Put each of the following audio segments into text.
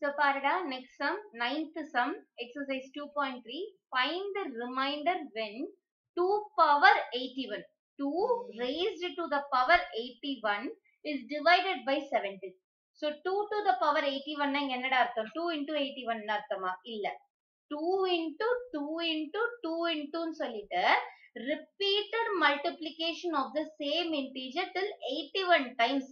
So, பாருடா next sum, ninth sum, exercise 2.3. Find the remainder when 2 power 81. 2 raised to the power 81 is divided by 70. So, 2 to the power 81 னா இங்க என்னடா அர்த்தம் 2 into 81 ன்னு அர்த்தமா இல்ல 2 into 2 into 2 into ன்னு சொல்லிட்டு repeated multiplication of the same integer till 81 times.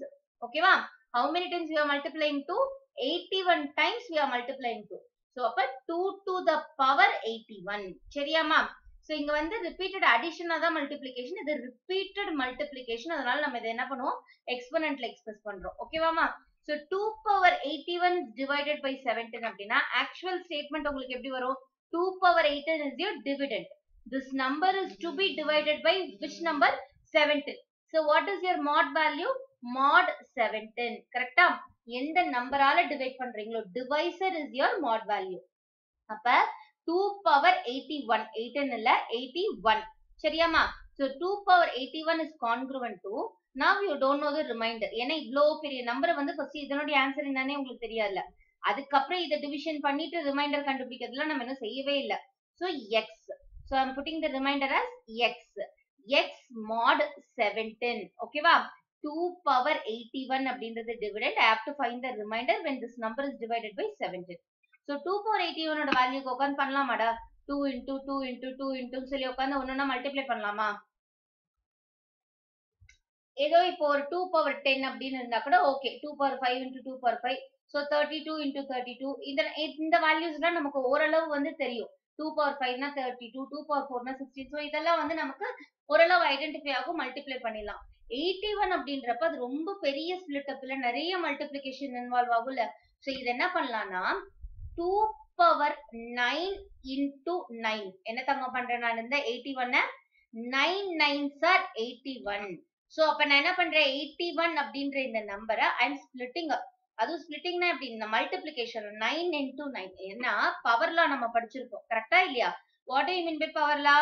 ஓகேவா how many times we are multiplying to 81 times we are multiplying to so அப்ப 2 to the power 81 சரியாமா so இங்க வந்து repeated addition தான் multiplication இது repeated multiplication அதனால் நம்ம இது என்ன பண்ணுவோம் exponentல express பண்டுரும். Okay, வாமா? so 2 power 81 divided by 17 அப்படினா, actual statement உங்களுக்கு எப்படி வரும் 2 power 18 is your dividend this number is to be divided by which number 17 so what is your mod value mod 17 கரெக்டா எந்த நம்பரால டிவைட் பண்றீங்களோ divisor is your mod value அப்ப 2 power 81 18 இல்ல 81 சரியாமா so 2 power 81 is congruent to now you don't know the remainder ஏன்னா இவ்ளோ பெரிய நம்பரை வந்து ஃபர்ஸ்ட் இதனுடைய ஆன்சர் என்னன்னே உங்களுக்கு தெரியாதுல அதுக்கப்புறம் இதை டிவிஷன் பண்ணிட்டு ரிமைண்டர் கண்டுபிடிக்கிறதுல நம்ம என்ன செய்யவே இல்ல. So x. So i'm putting the remainder as x. X mod 17 ஓகேவா டூ பவர் எயிட்டி ஒன் அப்படின்றது dividend I have to find the remainder when this number is divided by seventeen so two power eighty ஒனோட வேல்யூக்கு உட்காந்து பண்ணலாமாடா? Two into two into two இன்டூன்னு சொல்லி உட்காந்து ஒன்னொன்னா multiply பண்ணலாமா? ஏதோ இப்போ ஒரு டூ பவர் டென் அப்படின்னு இருந்தா கூட okay two power five into two power five so thirty two into thirty two இந்த இந்த வேல்யூஸ்லாம் நமக்கு ஓரளவு வந்து தெரியும். டூ பவர் ஃபைவ்னா தேர்ட்டி டூ டூ பவர் ஃபோர்னா சிக்ஸ்டி ஸோ இதெல்லாம் வந்து நமக்கு ஓரளவு ஐடென்டிஃபை ஆகும் மல்டிப்ளை பண்ணிடலாம். எயிட்டி ஒன் அப்படின்றப்ப அது ரொம்ப பெரிய ஸ்பிளிட் அப்ல நிறைய மல்டிபிளிகேஷன் இன்வால்வ் ஆகும்ல. ஸோ இது என்ன பண்ணலாம்னா two power nine into nine என்ன தங்க பண்றேன் நான் இந்த எயிட்டி ஒன்ன nine nine are eighty one so அப்ப நான் என்ன பண்றேன்? எயிட்டி ஒன் அப்படின்ற இந்த நம்பரை ஐ எம் ஸ்பிளிட்டிங் அதுவும் ஸ்பிளிட்டிங்னா எப்படி? இந்த மல்டிபிளிகேஷன் நைன் இன்டூ நைன் ஏன்னா பவர்லாம் நம்ம படிச்சிருக்கோம். கரெக்டா இல்லையா? What I mean by பவர்லா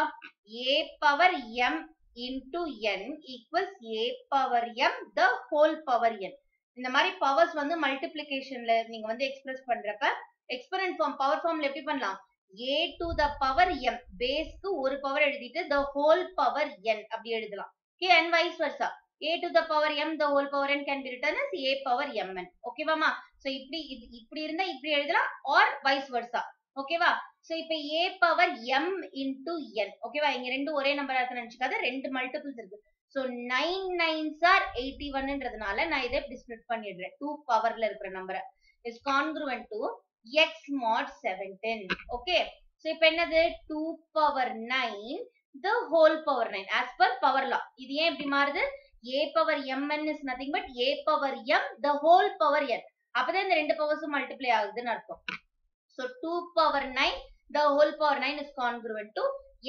a power m into n equals a power m the whole power n இந்த மாதிரி பவர்ஸ் வந்து மல்டிப்ளிகேஷன்ல நீங்க வந்து எக்ஸ்பிரஸ் பண்றப்ப எக்ஸ்பரண்ட் ஃபார்ம் பவர் ஃபார்ம்ல எப்படி பண்ணலாம் a to the power m பேஸ்க்கு ஒரு பவர் எழுதிட்டு the whole power n அப்படி எழுதலாம் okay and vice versa a to the power m the whole power n can be written as a power mn ஓகேவாமா so இப்படி இப்படி இருந்தா இப்படி எழுதலாம் or vice versa ஓகேவா சோ இப்ப a power m into n ஓகேவா இங்க ரெண்டு ஒரே நம்பரா இருக்கு நினைச்சுக்காத. ரெண்டு மல்டிபிள்ஸ் இருக்கு. So nine nines are eighty ஒன்ன்றதுனால நான் இதை இப்படி ஸ்பிளிட் பண்ணிடுறேன் டூ பவர்ல இருக்கிற நம்பரை is congruent to x mod seventeen okay so இப்ப என்னது? Two power nine the whole power nine as per power law இது ஏன் இப்படி மாறுது? A power m n is nothing but a power m the whole power n அப்பதான் இந்த ரெண்டு பவர்ஸும் மல்டிப்ளை ஆகுதுன்னு அர்த்தம். So two power nine the whole power 9 is congruent to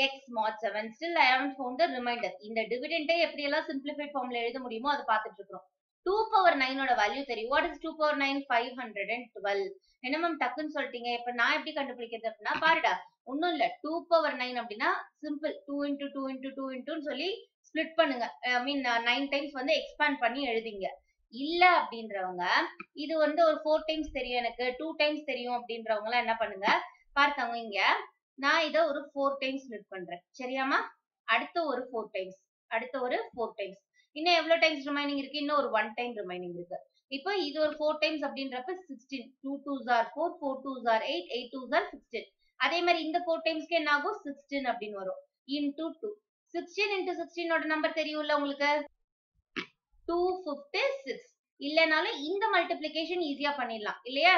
x mod 7 still i haven't found the remainder. இந்த dividend எப்படி எல்லாம் simplified formula எழுத முடியுமோ அதை பார்த்துட்டு இருக்கோம் 2 power 9 ஓட வேல்யூ தெரியும். What is 2 power 9 512 என்ன மேம் டக்குன்னு சொல்லிட்டீங்க. இப்ப நான் எப்படி கண்டுபிடிக்கிறது அப்படின்னா பாருடா ஒண்ணும் இல்ல. 2 power 9 அப்படின்னா சிம்பிள் 2 into 2 into 2 into சொல்லி ஸ்பிளிட் பண்ணுங்க. ஐ மீன் நைன் டைம்ஸ் வந்து எக்ஸ்பேண்ட் பண்ணி எழுதிங்க. இல்ல அப்படின்றவங்க இது வந்து ஒரு ஃபோர் டைம்ஸ் தெரியும் எனக்கு. டூ டைம்ஸ் தெரியும் அப்படின்றவங்க எல்லாம் என்ன பண்ணுங்க? பார்த்தவங்க இங்க நான் இதை ஒரு ஃபோர் டைம்ஸ் ஸ்பிளிட் பண்றேன். சரியாமா அடுத்த ஒரு ஃபோர் டைம்ஸ் அடுத்த ஒரு ஃபோர் டைம்ஸ் இன்னும் எவ்வளவு டைம்ஸ் ரிமைனிங் இருக்கு? இன்னும் ஒரு ஒன் டைம் ரிமைனிங் இருக்கு. இப்போ இது ஒரு ஃபோர் டைம்ஸ் அப்படின்றப்ப sixteen two two are four four two are eight eight two are sixteen அதே மாதிரி இந்த ஃபோர் டைம்ஸ்க்கு என்ன ஆகும் சிக்ஸ்டீன் அப்படின்னு வரும். இன்டூ டூ சிக்ஸ்டீன் இன்டூ சிக்ஸ்டீனோட நம்பர் தெரியும்ல உங்களுக்கு? டூ ஃபிஃப்டி சிக்ஸ் இல்லைனாலும் இந்த மல்டிப்ளிகேஷன் ஈஸியா பண்ணிடலாம். இல்லையா?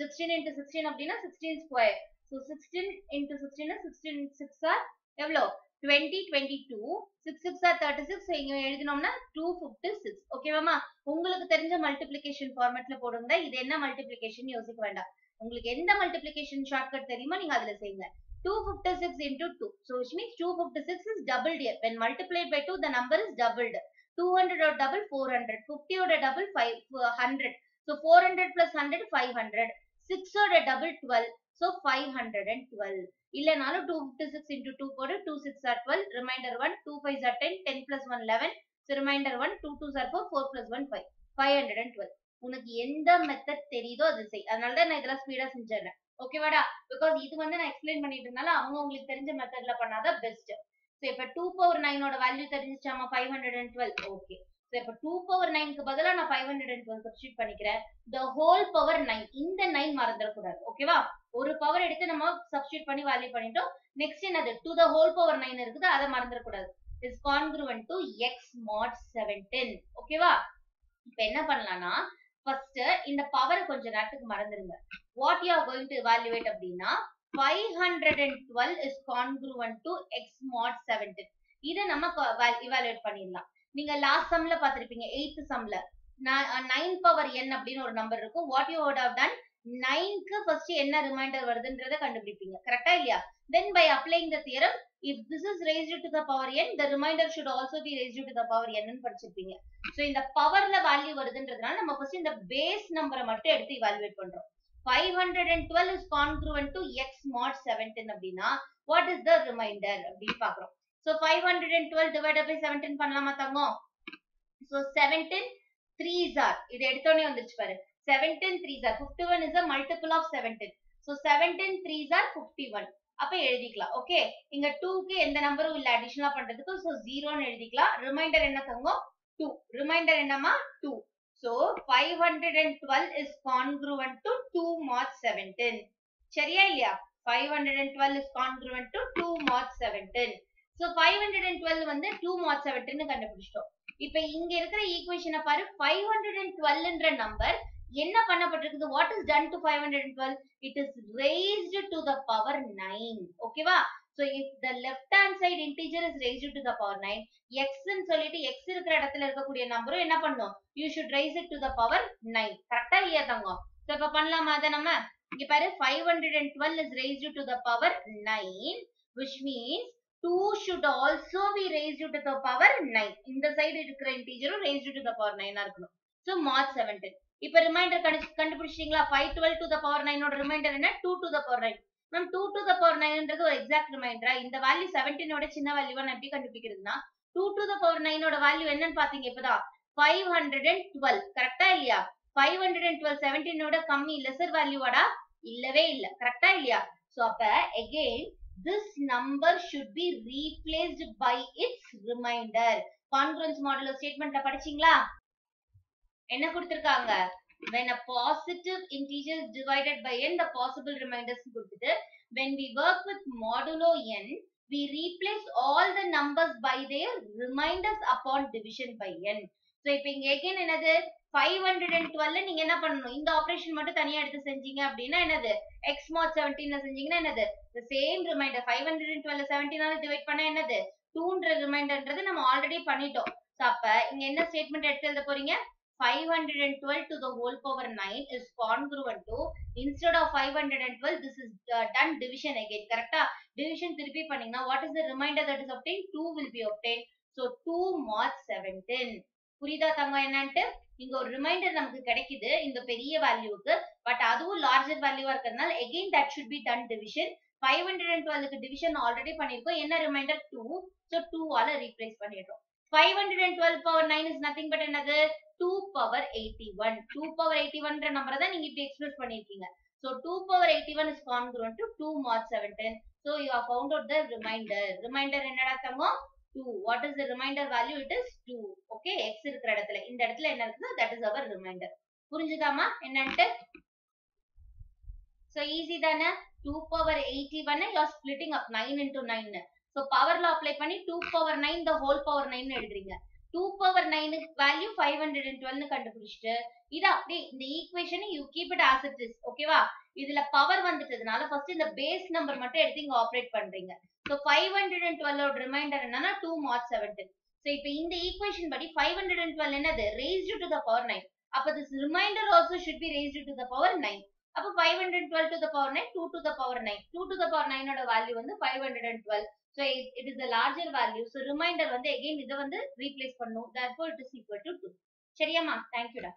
சிக்ஸ்டீன் இன்டூ சிக்ஸ்டீன் அப்படின்னா sixteen square so sixteen into sixteen sixteen six are எவ்வளோ twenty twenty two six six are thirty six இங்க எழுதினோம்னா டூ ஃபிஃப்டி சிக்ஸ் ஓகேவாமா உங்களுக்கு தெரிஞ்ச மல்டிப்ளிகேஷன் ஃபார்மேட்ல போடுங்க. இது என்ன மல்டிப்ளிகேஷன் யோசிக்க வேண்டாம். உங்களுக்கு எந்த மல்டிபிளிகேஷன் ஷார்ட்கட் தெரியுமோ நீங்க அதுல செய்யுங்க. 256 into 2 so which means 256 is doubled here. When multiplied by 2 the number is doubled. 200 or double 400 50 or double 5 100 so 400 plus 100 500 சிக்ஸோட double twelve so five hundred and twelve இல்லைனாலும் two fifty six into two போட்டு two six are twelve remainder one two five are ten ten plus one eleven so remainder one two two are four four plus one five five hundred and twelve உனக்கு எந்த method தெரியுதோ அது செய். அதனால தான் நான் இதெல்லாம் ஸ்பீடாக செஞ்சிடறேன். ஓகேவாடா பிகாஸ் இது வந்து நான் எக்ஸ்பிளைன் பண்ணிட்டு இருந்தாலும் அவங்க உங்களுக்கு தெரிஞ்ச மெத்தட்ல பண்ணாதான் பெஸ்ட் ஸோ இப்போ டூ பவர் நைனோட value தெரிஞ்சிச்சாமா? Five hundred and twelve okay இப்போ டூ பவர் நைனுக்கு பதிலாக நான் ஃபைவ் ஹண்ட்ரட் சப்ஸ்டியூட் பண்ணிக்கிறேன். த ஹோல் பவர் நைன் இந்த நைன் மறந்துடக்கூடாது. ஓகேவா ஒரு பவர் எடுத்து நம்ம சப்ஸ்டியூட் பண்ணி வேல்யூ பண்ணிட்டோம். நெக்ஸ்ட் என்னது? To the whole power nine இருக்குது. அதை மறந்துடக்கூடாது. Is congruent to x mod seventeen ஓகேவா இப்போ என்ன பண்ணலாம்னா ஃபர்ஸ்ட் இந்த பவர் கொஞ்ச நேரத்துக்கு மறந்துருங்க what you are going to evaluate அப்படின்னா five hundred and twelve is congruent to x mod seventeen இதை நம்ம இவாலுவேட் பண்ணிடலாம். நீங்க லாஸ்ட் சம்ல பாத்திருப்பீங்க எயித் சம்ல நைன் பவர் என் அப்படின்னு ஒரு நம்பர் இருக்கும். What you would have done நைன்க்கு ஃபர்ஸ்ட் என்ன ரிமைண்டர் வருதுன்றத கண்டுபிடிப்பீங்க. கரெக்டா இல்லையா? Then by applying the theorem if this is raised to the power n the reminder should also be raised to the power n படிச்சிருப்பீங்க. So இந்த பவர்ல value வருதுன்றதுனால நம்ம ஃபர்ஸ்ட் இந்த பேஸ் நம்பரை மட்டும் எடுத்து இவாலுவேட் பண்றோம். Five hundred and twelve is congruent to x mod seventeen அப்படின்னா வாட் இஸ் த ரிமைண்டர் அப்படின்னு பாக்குறோம் so five hundred and twelve divide by பண்ணலாமா தங்கம்? ஸோ செவன்டீன் த்ரீ ஜார் இது எடுத்தோடனே வந்துருச்சு பாரு. Seventeen three are fifty one is a multiple of seventeen so seventeen three are fifty one அப்ப எழுதிக்கலாம். ஓகே இங்க டூக்கு எந்த நம்பரும் இல்ல. அடிஷனலா பண்றதுக்கு சோ ஜீரோன்னு எழுதிக்கலாம். ரிமைண்டர் என்ன தங்கும்? டூ ரிமைண்டர் என்னமா two so five hundred and twelve is congruent to two March seventeen சரியா இல்லையா? Five hundred and twelve is congruent to two March seventeen so five hundred and twelve வந்து two mod செவட்டுன்னு கண்டுபிடிச்சிட்டோம். இப்ப இங்க இருக்கிற ஈக்குவேஷனை பாரு. ஃபைவ் ஹண்ட்ரட் அண்ட் டுவெல்ன்ற நம்பர் என்ன பண்ணப்பட்டிருக்குது? What is done to five hundred and twelve it is raised to the power nine ஓகேவா so if the left hand side integer is raised to the power nine எக்ஸ்ன்னு சொல்லிட்டு X இருக்கிற இடத்துல இருக்கக்கூடிய நம்பரும் என்ன பண்ணும் you should raise it to the power nine கரெக்டா இல்லையா தங்கம்? சோ இப்ப பண்ணலாமா அதை நம்ம? இங்க பாரு five hundred and twelve is raised to the power nine which means two should also be raise to the power nine இந்த சைடு இருக்கிற இன்டீஜரும் ரேஸ் டு த பவர் நைனா இருக்கணும். ஸோ மார்ச் செவன்டீன் இப்ப ரிமைண்டர் கண்டு கண்டுபிடிச்சிட்டீங்களா? Five twelve to the power நைனோட remainder என்ன? Two to the power nine ma'am two to the power நைன்ன்றது ஒரு எக்ஸாக்ட் ரிமைண்டரா இந்த வேல்யூ செவன்டீனோட சின்ன வேல்யூவா நான் எப்படி கண்டுபிடிக்கிறதுனா டூ டு த பவர் நைனோட வேல்யூ என்னன்னு பாத்தீங்க இப்பதான் ஃபைவ் ஹண்ட்ரட் அண்ட் டுவெல் கரெக்டா இல்லையா? ஃபைவ் ஹண்ட்ரட் அண்ட் டுவெல் செவன்டீனோட கம்மி லெசர் வேல்யூவாடா இல்லவே இல்ல. கரெக்டா இல்லையா? சோ அப்ப again this number should be replaced by its remainder congruence modulo statementல படிச்சீங்களா என்ன கொடுத்திருக்காங்க when a positive integer is divided by n the possible remainders கொடுத்துட்டு when we work with modulo n we replace all the numbers by their reminders upon division by n so இப்போ இங்க again என்னது five hundred and டுவெல்ல நீங்க என்ன பண்ணணும் இந்த operation மட்டும் தனியா எடுத்து செஞ்சீங்க அப்படின்னா என்னது எக்ஸ் மாட் செவன்டீன்ல செஞ்சீங்கன்னா என்னது same remainder five hundred and twelve செவன்டீனால divide பண்ண என்னது டூன்ற ரிமைண்டர்ன்றது நம்ம ஆல்ரெடி பண்ணிட்டோம் சோ அப்ப இங்க என்ன ஸ்டேட்மெண்ட் எடுத்து எழுத போறீங்க 512 to the whole power 9 is congruent to instead of 512 this is uh, done division again correcta division திருப்பி பண்ணீங்கன்னா what is the remainder that is obtained 2 will be obtained so 2 mod 17 புரியுதா தங்கம் என்னன்ட்டு? இங்க ஒரு ரிமைண்டர் நமக்கு கிடைக்குது இந்த பெரிய வேல்யூக்கு பட் அதுவும் லார்ஜர் வேல்யூவா இருக்கிறதுனால again that should be done division five hundred and டுவெல்க்கு division already பண்ணிருக்கோம் என்ன ரிமைண்டர் டூ ஸோ டூவால ரீப்ளேஸ் பண்ணிடுறோம். Five hundred and twelve power nine is nothing but என்னது? Two power eighty one two power eighty ஒன்ற நம்பரை தான் நீங்க இப்படி எக்ஸ்பிரஸ் பண்ணிருக்கீங்க So 2 power 81 is congruent to 2 seven 17. So you have found out the remainder remainder என்னடா தங்கம்? 2 what is the remainder value? It is 2 okay? X இருக்கிற இடத்துல. இந்த இடத்துல என்ன இருக்குன்னா that is our remainder. புரிஞ்சுதாமா? என்னன்ட்டு? So easy தானே? 2 power 81 you are splitting up 9 into 9 so power law apply பண்ணி 2 power 9 the whole power 9 எழுதுறீங்க. 2 power 9 வேல்யூ 512 கண்டுபிடிச்சிட்டு இது அப்படியே இந்த ஈக்குவேஷனை you keep it as it is ஓகேவா இதுல பவர் வந்துட்டதுனால ஃபர்ஸ்ட் இந்த பேஸ் நம்பர் மட்டும் எடுத்து இங்க ஆபரேட் பண்றீங்க. சோ 512 ஓட ரிமைண்டர் என்னன்னா 2 mod 17 சோ இப்போ இந்த ஈக்குவேஷன் படி 512 என்னது raised to the power 9 அப்ப this remainder also should be raised to the power 9 அப்ப 512 to the power 9 2 to the power 9 2 to the power 9 ஓட வேல்யூ வந்து 512 so it, it is a larger value so remainder வந்து again இத வந்து replace பண்ணும் therefore it is equal to 2 சரியாமா thank you டா